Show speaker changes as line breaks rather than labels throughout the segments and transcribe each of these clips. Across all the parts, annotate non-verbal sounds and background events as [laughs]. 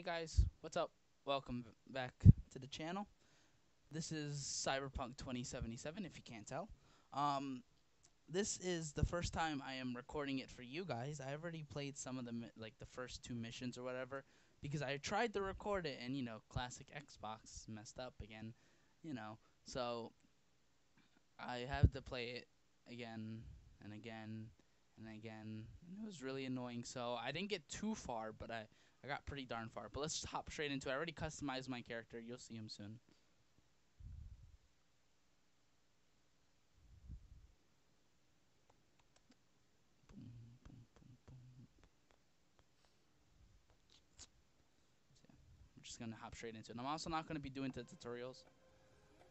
Hey guys, what's up? Welcome back to the channel. This is Cyberpunk 2077, if you can't tell. Um, this is the first time I am recording it for you guys. I already played some of the like the first two missions or whatever because I tried to record it and you know classic Xbox messed up again, you know. So I have to play it again and again and again, and it was really annoying. So I didn't get too far, but I I got pretty darn far. But let's just hop straight into it. I already customized my character. You'll see him soon. I'm just gonna hop straight into it. I'm also not gonna be doing the tutorials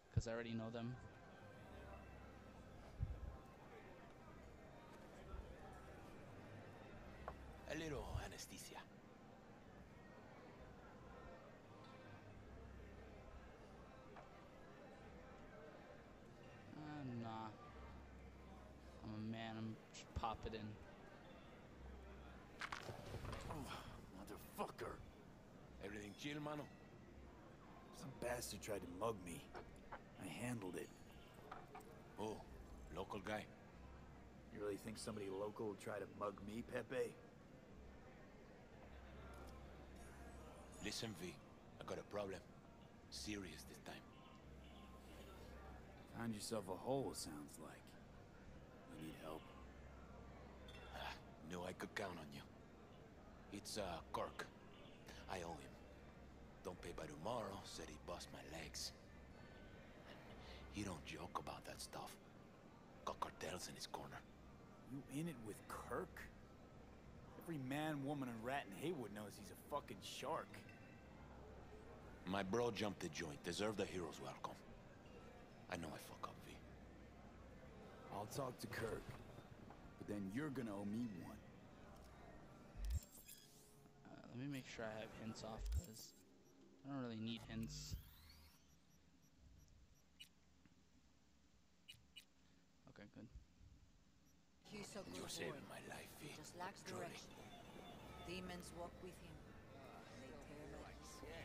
because I already know them.
A little anesthesia.
Uh, nah. I'm a man. I'm just pop it in.
Motherfucker. Everything chill, mano?
Some bastard tried to mug me. I handled it.
Oh, local guy.
You really think somebody local will try to mug me, Pepe?
Listen, V. I got a problem. Serious this time.
Found yourself a hole, sounds like. You need help?
Knew I could count on you. It's, uh, Kirk. I owe him. Don't pay by tomorrow, said he bust my legs. He don't joke about that stuff. Got cartels in his corner.
You in it with Kirk? Every man, woman, and rat in Heywood knows he's a fucking shark.
My bro jumped the joint. Deserve the hero's welcome. I know I fuck up, V.
I'll talk to Kirk. But then you're gonna owe me one.
Uh, let me make sure I have hints off because I don't really need hints. Okay, good.
He's a good
You're
boy.
saving my life, V. Eh?
Just lacks
Truly.
direction. Demons walk with him. They tear like sweat.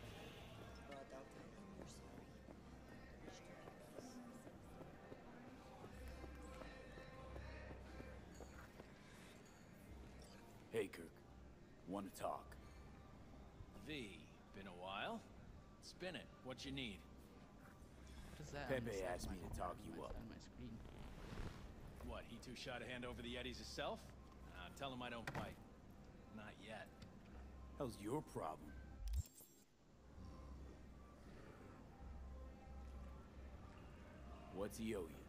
But I'll tell him you're sorry. Wish to.
Hey, Kirk. Wanna talk?
V, been a while? Spin it. What you need?
What is that? on
Pepe
the side of
asked me to talk you up.
my screen?
What, he too shot a hand over the Yetis himself? Uh, tell him I don't fight. Not yet.
Hell's your problem? What's he owe you?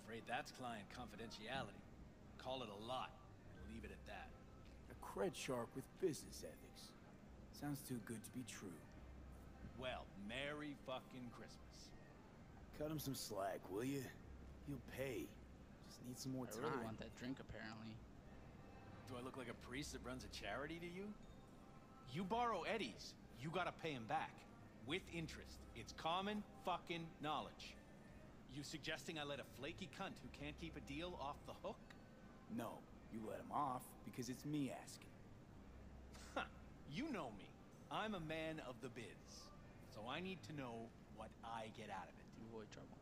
Afraid that's client confidentiality. Call it a lot, and leave it at that.
A cred shark with business ethics. Sounds too good to be true.
Well, Merry fucking Christmas.
Cut him some slack, will you? He'll pay. Just need some more
I
time.
really want that drink, apparently.
Do I look like a priest that runs a charity to you? You borrow eddies, you gotta pay him back. With interest. It's common fucking knowledge. You suggesting I let a flaky cunt who can't keep a deal off the hook?
No, you let him off because it's me asking.
Huh, you know me. I'm a man of the biz. So I need to know what I get out of it.
To avoid trouble.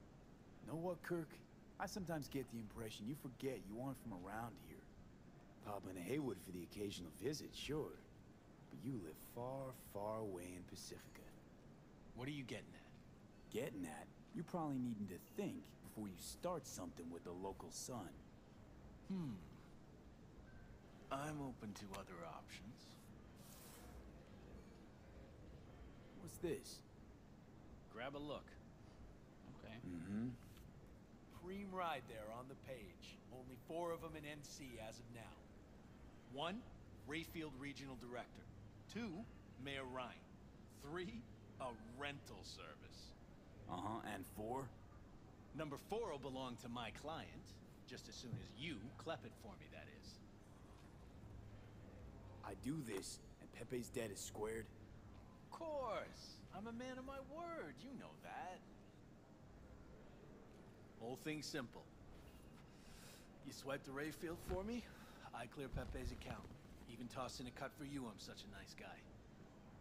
Know what, Kirk? I sometimes get the impression you forget you aren't from around here. Pop into Heywood for the occasional visit, sure. But you live far, far away in Pacifica.
What are you getting at?
Getting at, you're probably needing to think before you start something with the local sun.
Hmm. I'm open to other options.
What's this?
Grab a look.
Okay.
Mm-hmm.
Preem ride there on the page. Only four of them in NC as of now. One, Rayfield Regional Director. Two, Mayor Ryan. Three, a rental service.
Uh-huh, and four?
Number four will belong to my client, just as soon as you clep it for me, that is.
I do this, and Pepe's debt is squared.
Of course. I'm a man of my word. You know that. Whole thing simple. You swipe the Rayfield for me, I clear Pepe's account. Even toss in a cut for you, I'm such a nice guy.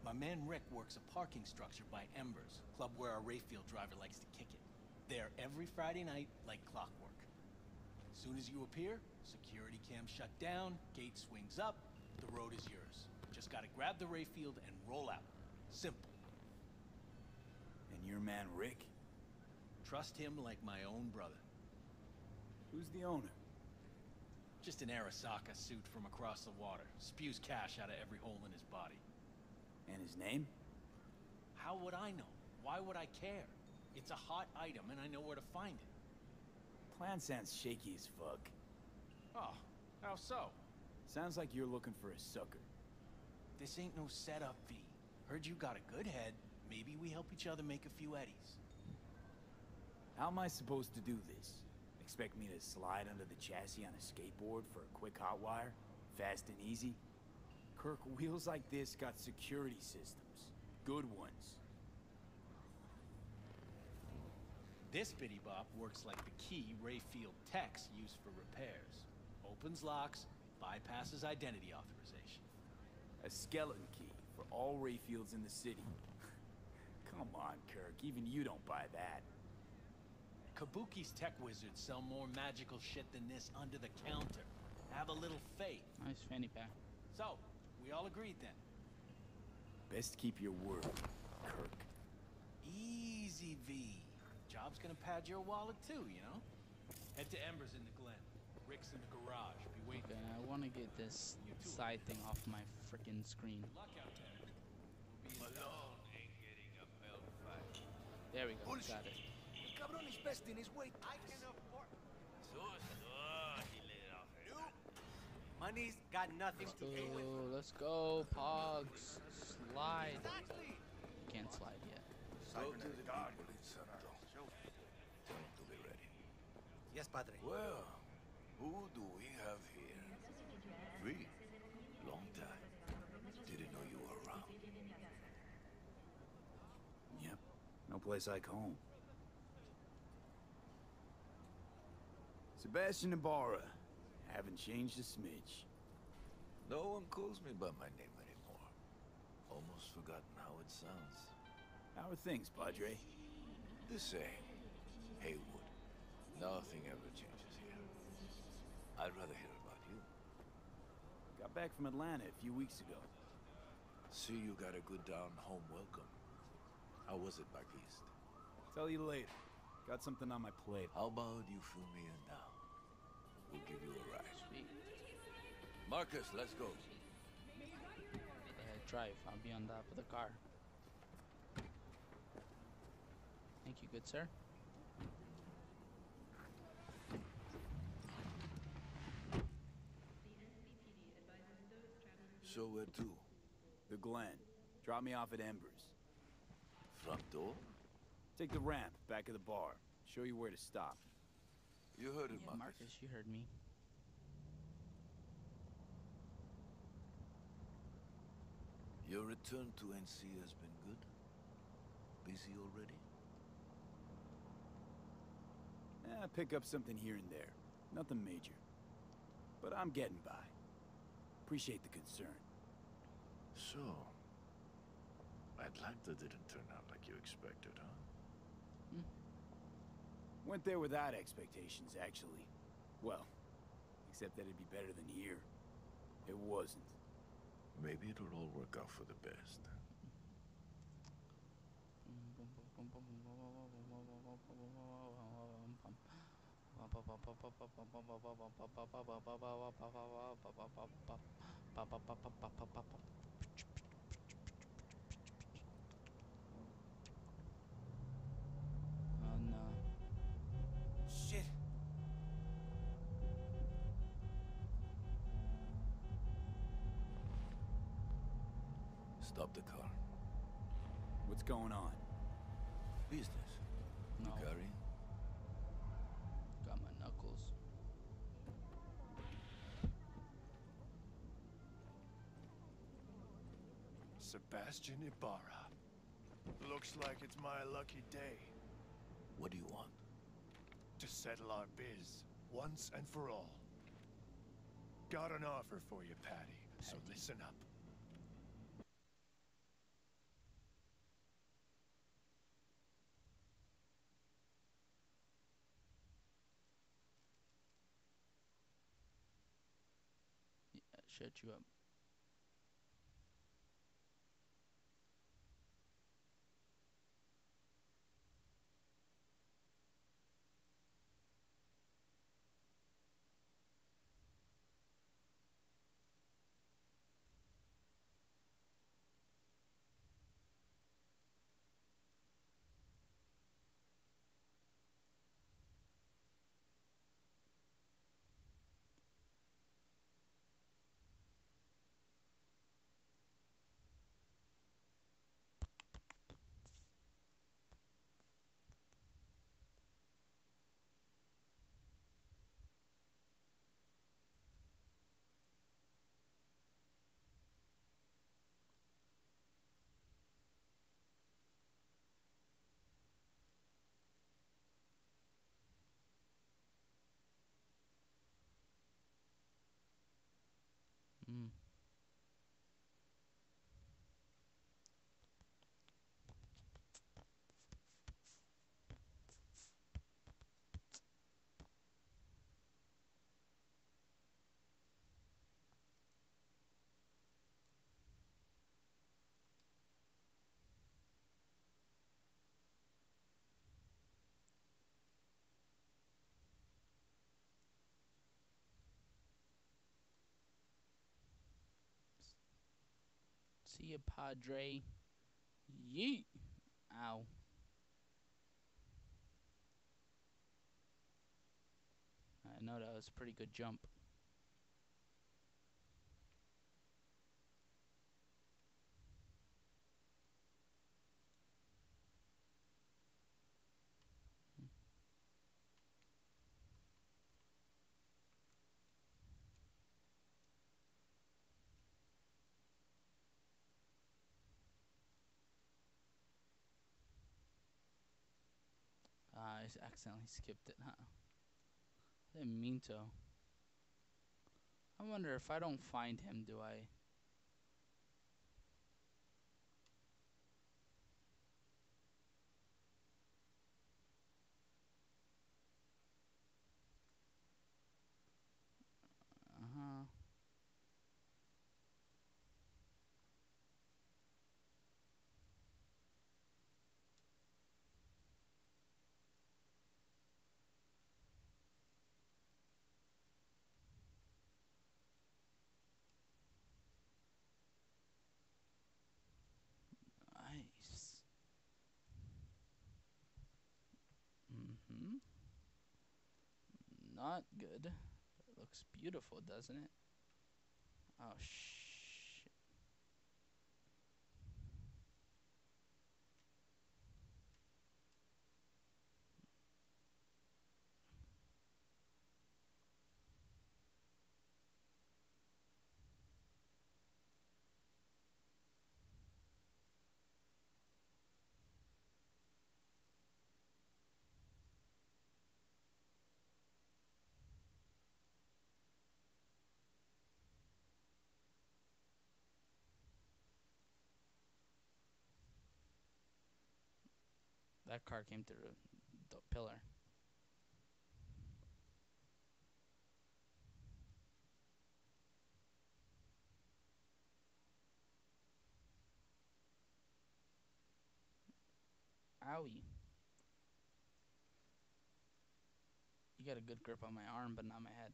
My man Rick works a parking structure by Embers, club where our Rayfield driver likes to kick it. There every Friday night, like clockwork. As soon as you appear, security cam shut down, gate swings up, the road is yours. Just gotta grab the Rayfield and roll out. Simple.
And your man Rick?
Trust him like my own brother.
Who's the owner?
Just an Arasaka suit from across the water. Spews cash out of every hole in his body.
And his name?
How would I know? Why would I care? It's a hot item and I know where to find it.
Plan sounds shaky as fuck.
Oh, how so?
Sounds like you're looking for a sucker.
This ain't no setup, V. Heard you got a good head. Maybe we help each other make a few eddies.
How am I supposed to do this? Expect me to slide under the chassis on a skateboard for a quick hot wire? Fast and easy? Kirk, wheels like this got security systems. Good ones.
This bitty bop works like the key Rayfield techs use for repairs. Opens locks, bypasses identity authorization.
A skeleton key for all Rayfields in the city. [laughs] Come on, Kirk. Even you don't buy that.
Kabuki's tech wizards sell more magical shit than this under the counter. Have a little faith.
Nice fanny pack.
So, we all agreed then.
Best keep your word, Kirk.
Easy, V. Job's gonna pad your wallet too, you know? Head to Embers in the Glen. Rick's in the garage. Be waiting.
Okay, I want to get this side thing off my freaking screen.
There.
Malone ain't getting a belt fight.
There we go.
Bullshit.
Got it.
Cabron is best in his weight. I can afford.
So, so, he laid off.
Money's got nothing
let's
to do with.
go. Let's go. Pogs. Slide.
Exactly.
Can't slide yet.
Go to the people in Santo. Tell them to be ready.
Yes, Padre.
Well, who do we have here? Free. Long time. Didn't know you were around.
Yep. No place like home. Sebastian Ibarra. Haven't changed a smidge.
No one calls me by my name anymore. Almost forgotten how it sounds.
How are things, Padre?
The same. Heywood. Nothing ever changes here. I'd rather hear about you.
Got back from Atlanta a few weeks ago.
See you got a good down-home welcome. How was it back east?
Tell you later. Got something on my plate.
How about you fill me in now? We'll give you a ride.
Sweet.
Marcus, let's go.
Uh, drive. I'll be on top of the car. Thank you, good sir.
So where to?
The Glen. Drop me off at Embers.
Front door?
Take the ramp back of the bar. Show you where to stop.
You heard it,
Yeah,
Marcus.
Marcus, you heard me.
Your return to NC has been good? Busy already?
Eh, pick up something here and there. Nothing major. But I'm getting by. Appreciate the concern.
So, Atlanta didn't turn out like you expected, huh? Hmm.
Went there without expectations, actually. Well, except that it'd be better than here. It wasn't.
Maybe it'll all work out for the best. [laughs] the car.
What's going on?
Business.
No.
You carrying?
Got my knuckles.
Sebastian Ibarra. Looks like it's my lucky day
What do you want?
to settle our biz once and for all. Got an offer for you, Patty, so listen up.
Shut you up. Mm. See ya, Padre. Yeet. Ow. I know that was a pretty good jump. I accidentally skipped it, huh? I didn't mean to. I wonder if I don't find him, do I? Uh huh. Nice. Mm-hmm. Not good. It looks beautiful, doesn't it? Oh shit. That car came through the pillar. Owie. You got a good grip on my arm, but not my head.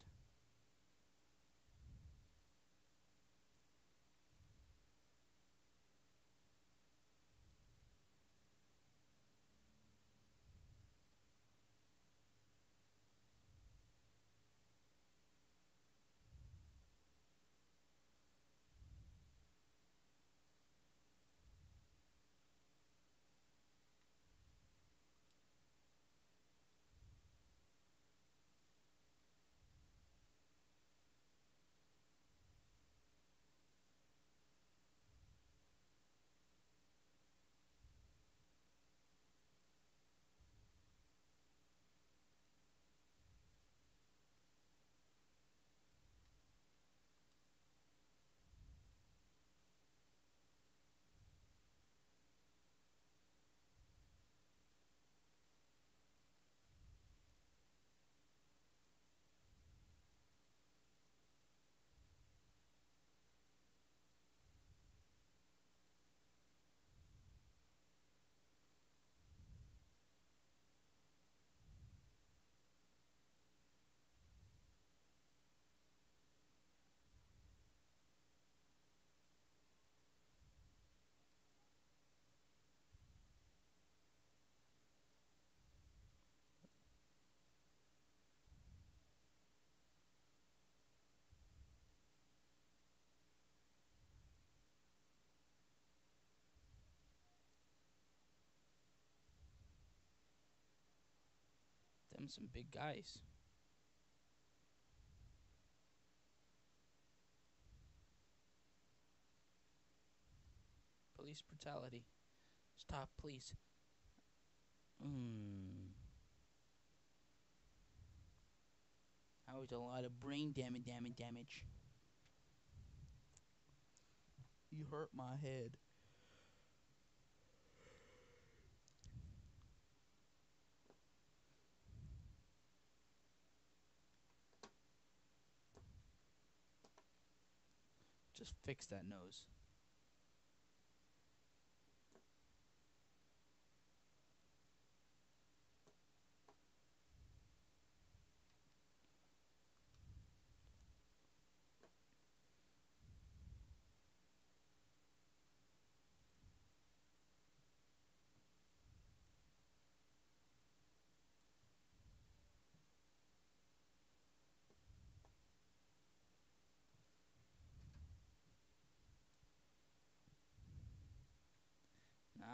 Them some big guys. Police brutality. Stop, please. Hmm. That was a lot of brain damage, damage, damage. You hurt my head. Just fix that nose.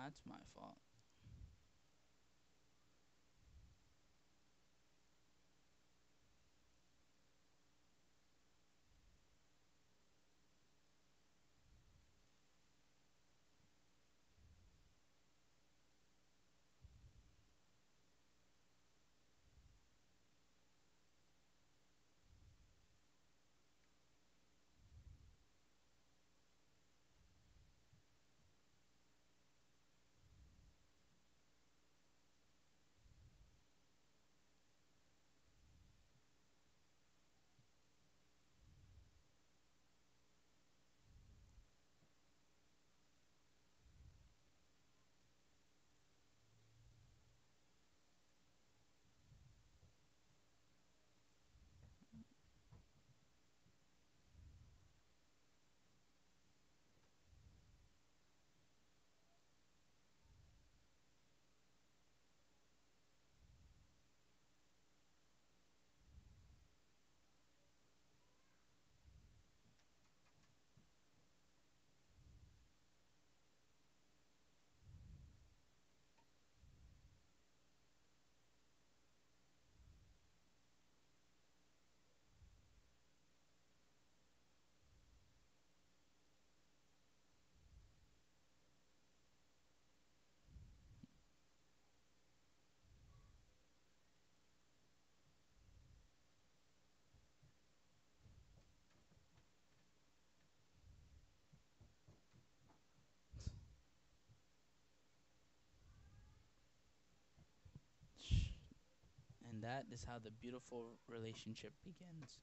Nah, it's my fault. And that is how the beautiful relationship begins.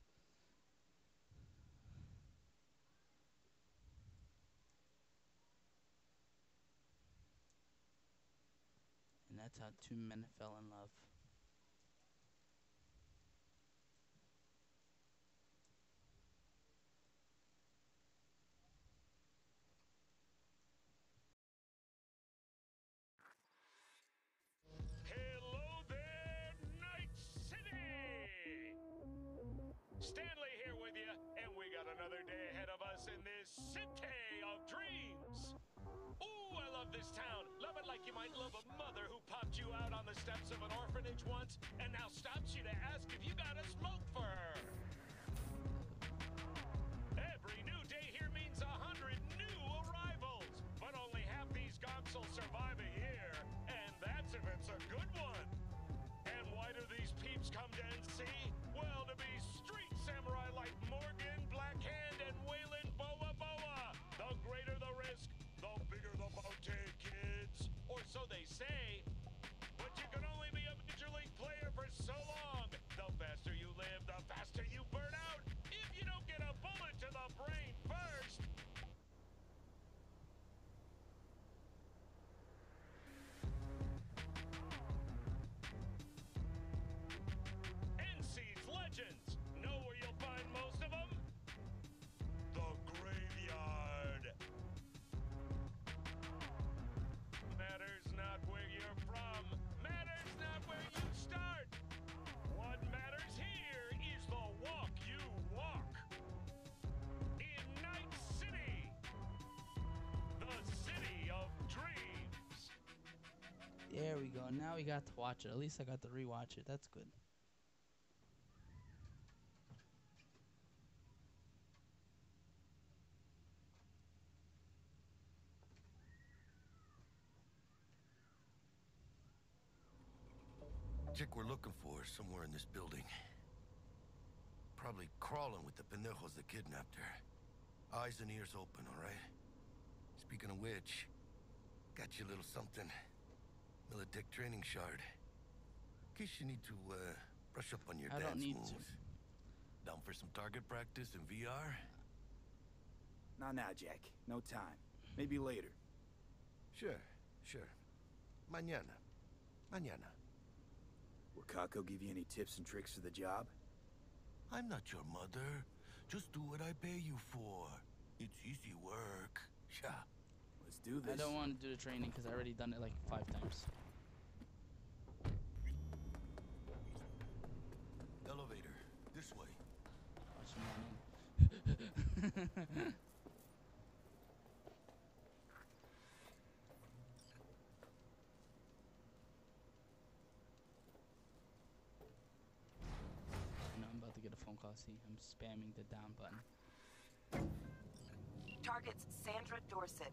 And that's how two men fell in love.
This city of dreams. Ooh, I love this town. Love it like you might love a mother who popped you out on the steps of an orphanage once and now stops you to ask if you got a smoke
we go. Now we got to watch it. At least I got to rewatch it. That's good.
Chick we're looking for is somewhere in this building. Probably crawling with the pendejos that kidnapped her. Eyes and ears open, all right? Speaking of which, got you a little something. Militech training shard. In case you need to, uh, brush up on your
I don't
dance
need
moves.
to.
Down for some target practice in VR?
Not now, Jack. No time. Maybe later.
Sure, sure. Mañana. Mañana.
Will Kako give you any tips and tricks for the job?
I'm not your mother. Just do what I pay you for. It's easy work. Yeah.
Let's do this.
I don't want to do the training because I already done it like five times.
Elevator. This way.
Watch him run in. I'm about to get a phone call. See, I'm spamming the down button.
Target's Sandra Dorset.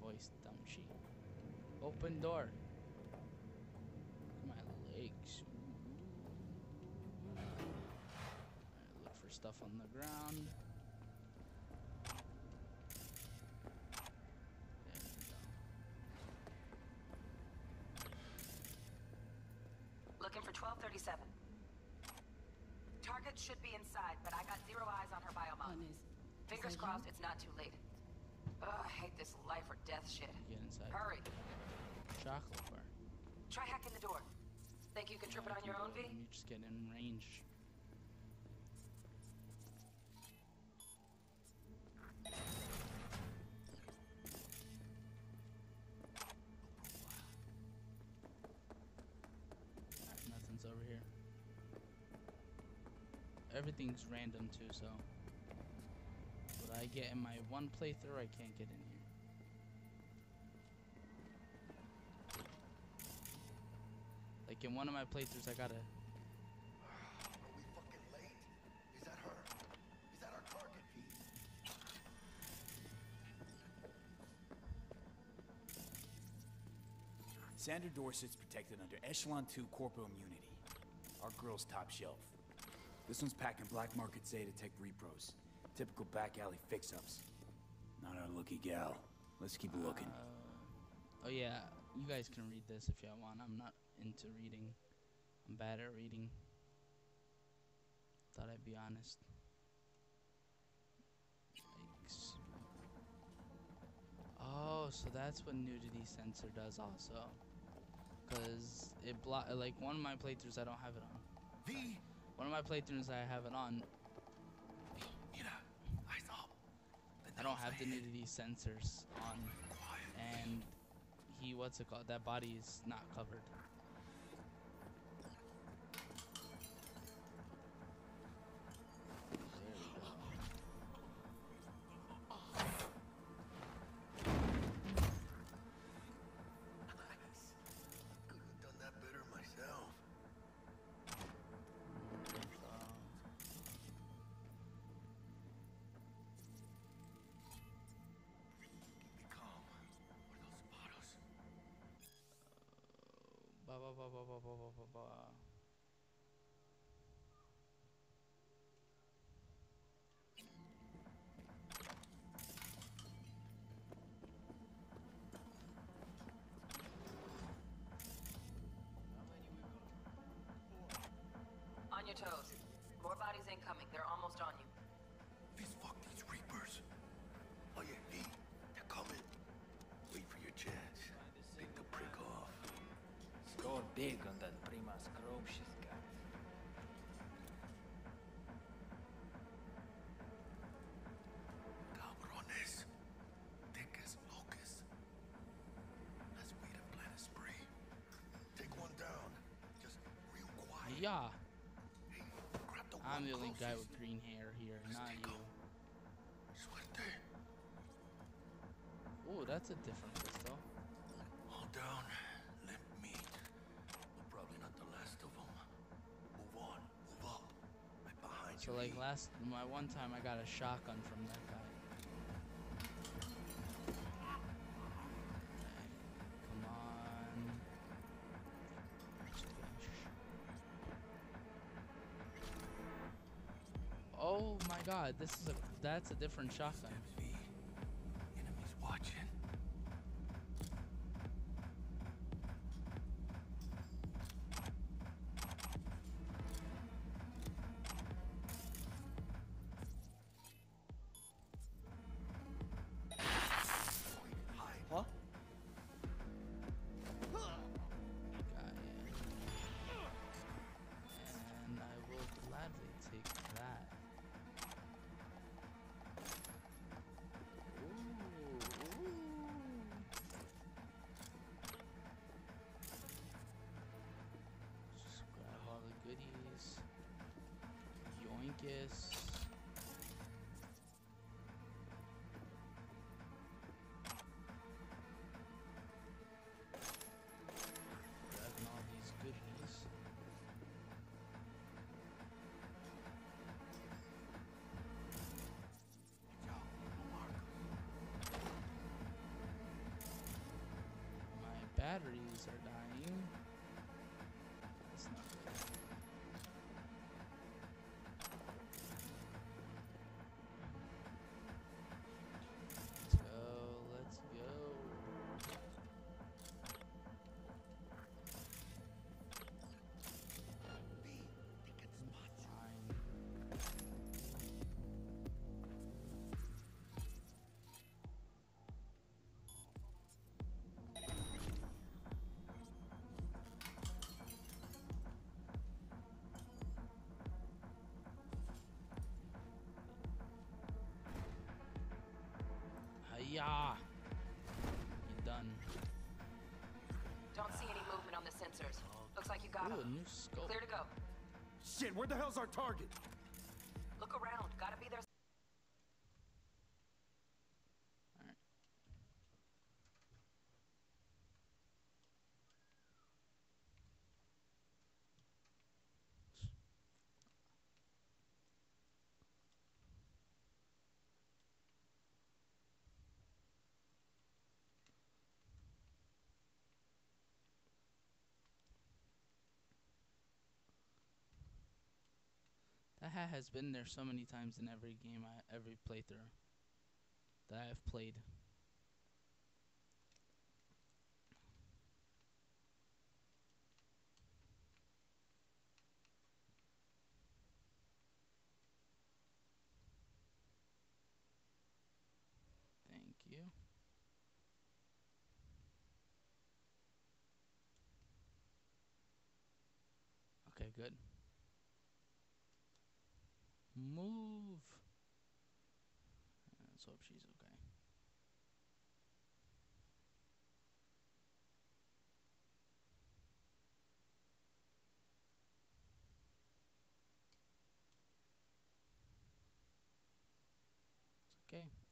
Has a beautiful voice, don't she? Open door. My legs. Alright, look for stuff on the ground. There we go.
Looking for 1237. Target should be inside, but I got zero eyes on her biomon. Fingers crossed it's not too late. Ugh, I hate this life or death shit.
Get inside.
Hurry.
Chocolate bar.
Try hacking the door. Think you can trip it on your own, V?
You just get in range. Nothing's over here. Everything's random too, so I get in my one playthrough, I can't get in here. Like in one of my playthroughs, I gotta
Are we fucking late? Is that her? Is that our target, V?
Sandra Dorset's protected under Echelon 2 corporal immunity. Our girl's top shelf. This one's packing black market Zetatech repros. Typical back alley fix-ups. Not our lucky gal. Let's keep looking.
Uh, oh yeah, you guys can read this if y'all want. I'm not into reading. I'm bad at reading. Thought I'd be honest. Yikes. Oh, so that's what nudity censor does also. Cause it block like one of my playthroughs I don't have it on.
V.
One of my playthroughs I have it on. I don't have the nudity censors on, and he what's it called? That body is not covered.
宝宝宝宝宝宝宝宝
啊
big on that Primas Grove she's got.
Cabrones. Thick as locusts. Let's wait and plan a spree. Take one down. Just real quiet.
Yeah.
Hey, the
I'm the only guy with green hair here, not you.
Suerte.
Oh, that's a different So like last my one time I got a shotgun from that guy. Come on. Oh my god, this is a that's a different shotgun. Hiya! You're done.
Don't see any movement on the sensors. Looks like you got
Ooh, a new scope.
Clear to go.
Shit, where the hell's our target?
Look around. Gotta be there.
Alright. That hat has been there so many times in every game I every playthrough that I've played. Thank you. Okay, good. Move. Let's hope she's okay. Okay.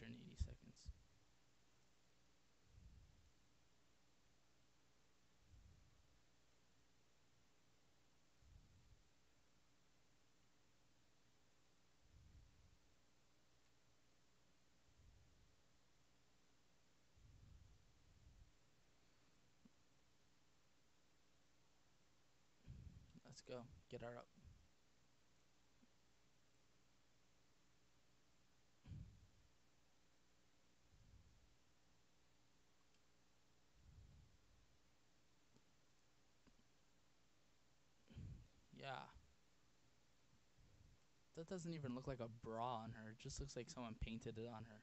180 seconds. Let's go. Get her up. Yeah. That doesn't even look like a bra on her. It just looks like someone painted it on her.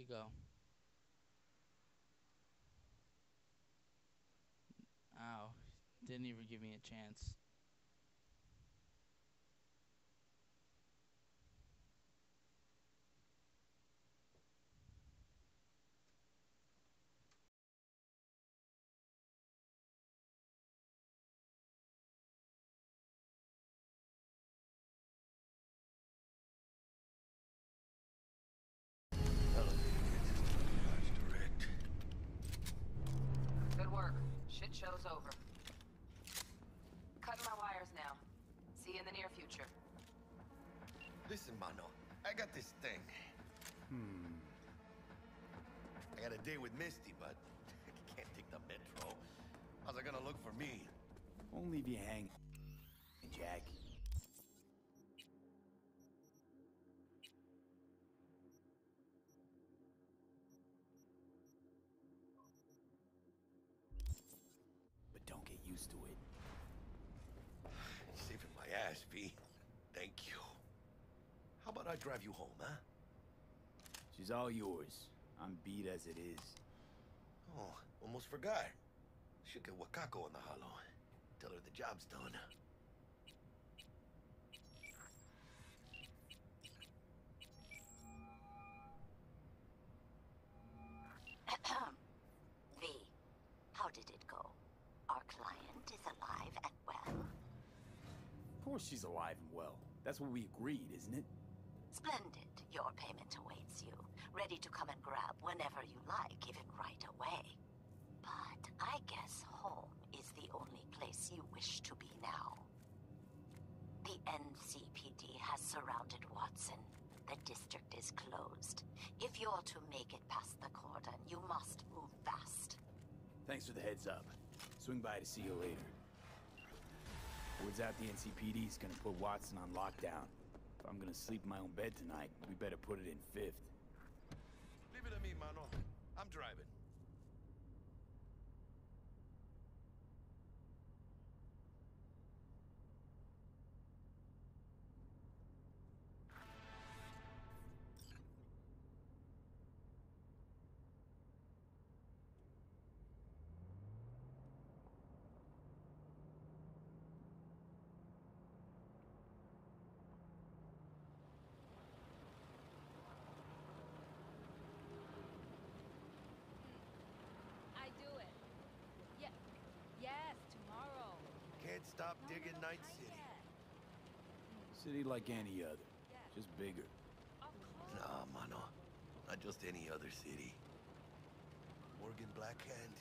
You go. Ow. Didn't even give me a chance.
Good work. Shit show's over. Cutting my wires now. See you in the near future.
Listen, Mano. I got this thing.
Hmm.
I got a date with Misty, but [laughs] I can't take the metro. How's it gonna look for me?
Only if you hang, Jack. But don't get used to it. [sighs]
You're saving my ass, V. Thank you. How about I drive you home, huh?
She's all yours. I'm beat as it is.
Oh, almost forgot. Should get Wakako on the holo. Tell her the job's done. [coughs]
v, how did it go? Our client is alive and well.
Of course she's alive and well. That's what we agreed, isn't it?
Your payment awaits you, ready to come and grab whenever you like, even right away. But I guess home is the only place you wish to be now. The NCPD has surrounded Watson. The district is closed. If you're to make it past the cordon, you must move fast.
Thanks for the heads up. Swing by to see you later. Words out the NCPD's gonna put Watson on lockdown. If I'm gonna sleep in my own bed tonight, we better put it in fifth.
Leave it to me, Mano. I'm driving. Stop digging Night City.
City like any other, just bigger.
Nah, Mano. Not just any other city. Morgan Blackhand,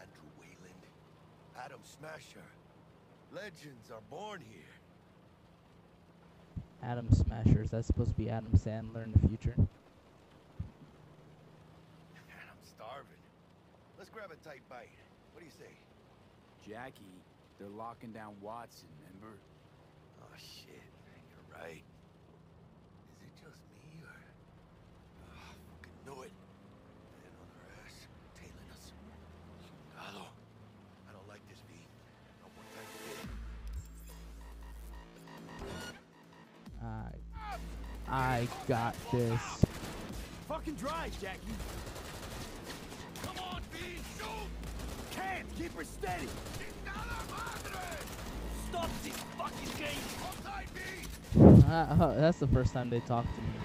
Andrew Wayland, Adam Smasher. Legends are born here.
Adam Smasher, is that supposed to be Adam Sandler in the future.
Man, I'm starving. Let's grab a tight bite. What do you say?
Jackie, they're locking down Watson, remember?
Oh, shit. You're right. Is it just me, or... Oh, I fucking know it. They're on her ass, tailing us. Chingado. I don't like this, V. Not one time to
I... I got this.
Fucking drive, Jackie.
Come on, V, shoot!
Can't! Keep her steady!
Uh, [laughs] that's the first time they talked to me.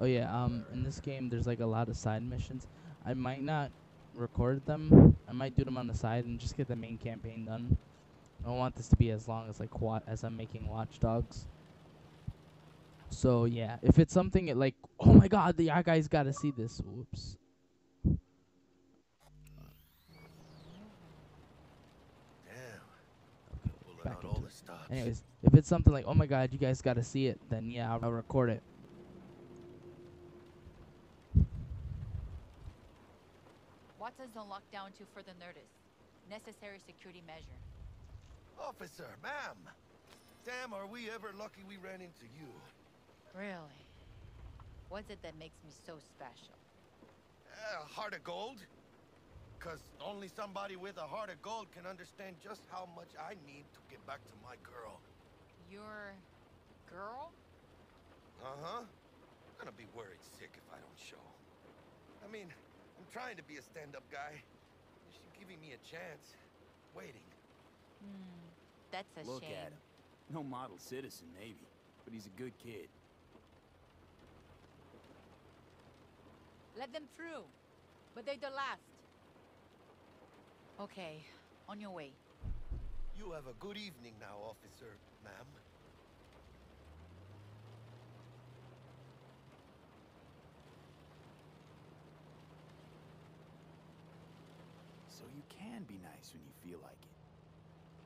Oh yeah, um, in this game there's like a lot of side missions. I might not record them. I might do them on the side and just get the main campaign done. I don't want this to be as long as like wa- as I'm making Watch Dogs. So yeah, if it's something it like, oh my God, the you guys got to see this. Whoops.
Damn.
Back
all
into
the.
Anyways, if it's something like, oh my God, you guys got to see it, then yeah, I'll, I'll record it.
What does the lockdown to further notice? Necessary security measure.
Officer, ma'am. Damn, are we ever lucky we ran into you.
Really? What's it that makes me so special?
Uh, heart of gold? Because only somebody with a heart of gold can understand just how much I need to get back to my girl.
Your girl?
Uh-huh. I'm gonna be worried sick if I don't show. I mean, I'm trying to be a stand-up guy. She's giving me a chance. Waiting.
Hmm. That's a
Look
shame.
at him. No model citizen, maybe, but he's a good kid.
Let them through. But they're the last. Okay, on your way.
You have a good evening now, officer, ma'am.
So you can be nice when you feel like it.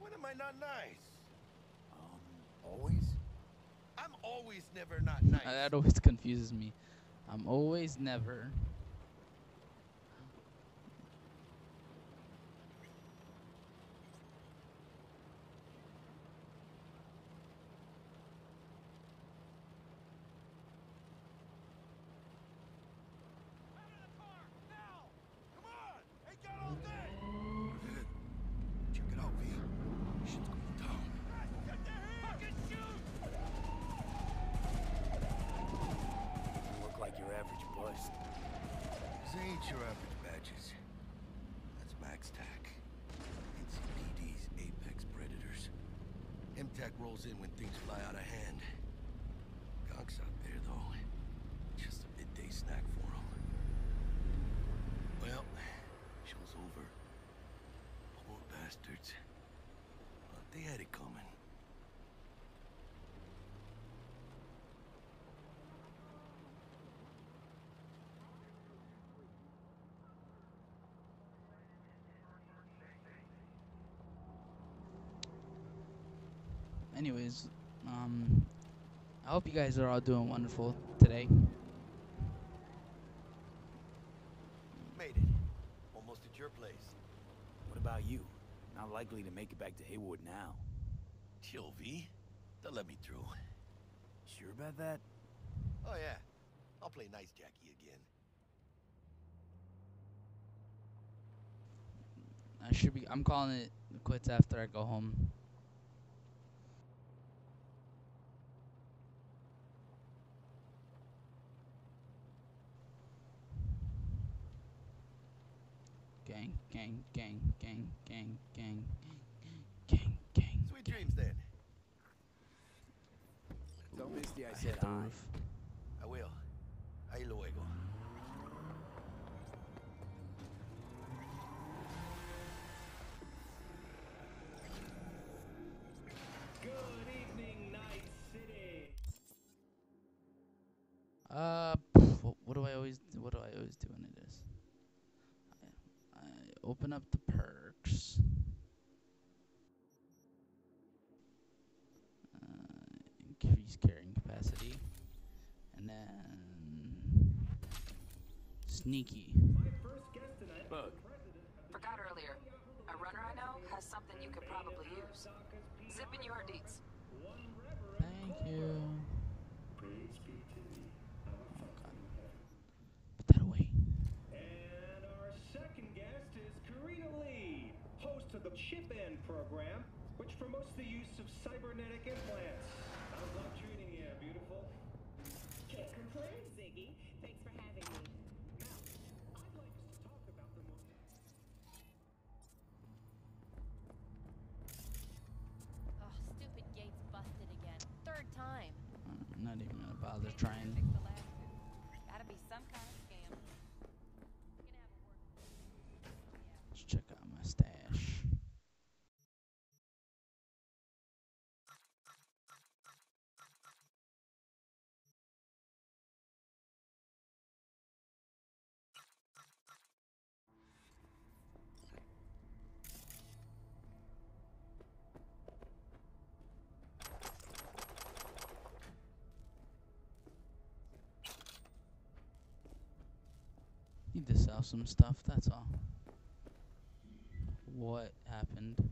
When am I not nice?
Um, always?
I'm always never not [laughs] nice.
That always confuses me. I'm always never.
Check it out, V. Shit's going down.
You look like your average bust.
Ain't your average badges. That's MaxTac. NCPD's apex predators. MaxTac rolls in when things fly out of hand. Gonks out there, though. Just a midday snack for 'em. Well, show's over. Poor bastards. But they had it coming.
Anyways, um, I hope you guys are all doing wonderful today.
Made it. Almost at your place.
What about you? Not likely to make it back to Heywood now.
Chill, V. They'll let me through.
Sure about that?
Oh, yeah. I'll play nice Jackie again.
I should be. I'm calling it quits after I go home. Gang, gang, gang, gang, gang, gang, gang, gang.
Sweet dreams, then.
Tell Misty I
I
said
hit the
hi.
roof.
I will. Ahí luego.
Good evening, Night City.
Uh, pff, wh- what do I always? What do I always do when it is? I, I open up the perks. Uh, increase carrying capacity. And then sneaky.
Look,
Forgot earlier. A runner I know has something you could probably use. Zip in your deets.
Thank you. Oh god. Put that away.
And our second guest is Karina Lee, host of the Chip In program, which promotes the use of cybernetic implants. How's love treating you, beautiful?
Can't complain, Ziggy. Thanks for having me.
Now, I'd like to talk about the.
Stupid Gates busted again. Third time.
not even gonna bother trying.
Fix the last two. Gotta be some kind of scam.
Need to sell some stuff, that's all. What happened?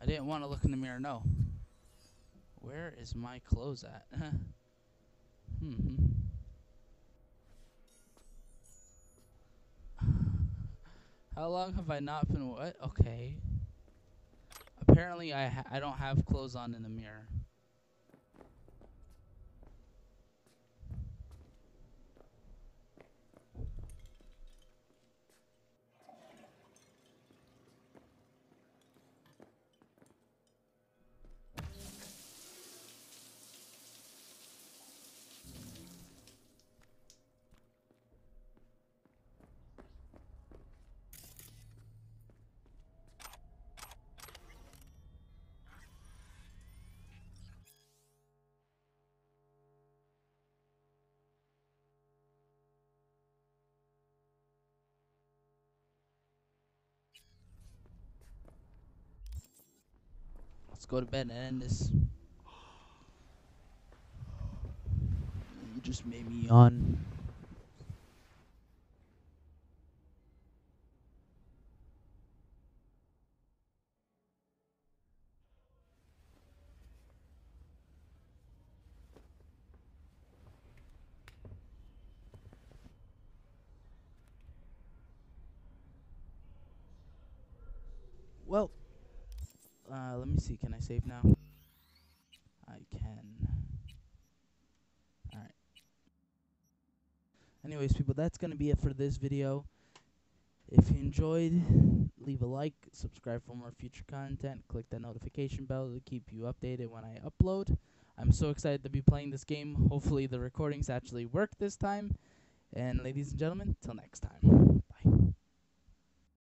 I didn't want to look in the mirror, no. Where is my clothes at? [laughs] hmm. [sighs] How long have I not been what? Okay. Apparently I ha I don't have clothes on in the mirror. Let's go to bed and end this. You just made me yawn. Well, uh, let me see. Can I save now? I can. Alright. Anyways, people, that's going to be it for this video. If you enjoyed, leave a like, subscribe for more future content, click that notification bell to keep you updated when I upload. I'm so excited to be playing this game. Hopefully the recordings actually work this time. And ladies and gentlemen, till next time.